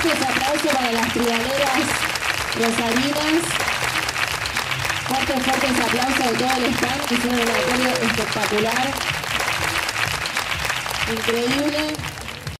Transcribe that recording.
fuertes aplausos para las triaderas rosarinas. Fuertes, fuertes aplausos de todo el stand, que hicieron un apoyo espectacular. Increíble.